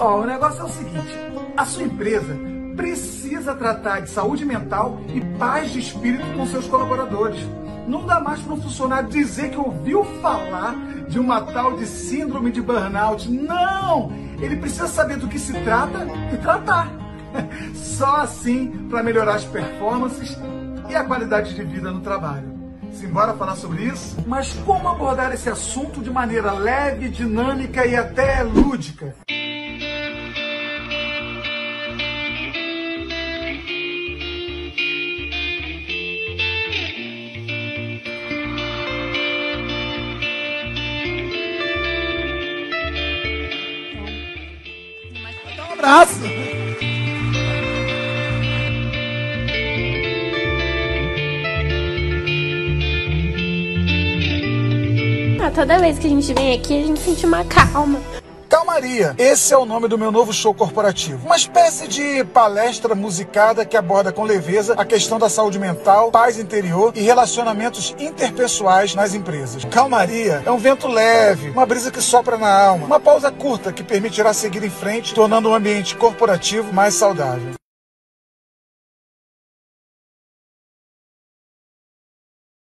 Ó, o negócio é o seguinte: a sua empresa precisa tratar de saúde mental e paz de espírito com seus colaboradores. Não dá mais para um funcionário dizer que ouviu falar de uma tal de síndrome de burnout. Não! Ele precisa saber do que se trata e tratar. Só assim para melhorar as performances e a qualidade de vida no trabalho. Simbora falar sobre isso? Mas como abordar esse assunto de maneira leve, dinâmica e até lúdica? Abraço. Ah, toda vez que a gente vem aqui, a gente sente uma calma. Calmaria, esse é o nome do meu novo show corporativo. Uma espécie de palestra musicada que aborda com leveza a questão da saúde mental, paz interior e relacionamentos interpessoais nas empresas. Calmaria é um vento leve, uma brisa que sopra na alma, uma pausa curta que permitirá seguir em frente, tornando o ambiente corporativo mais saudável.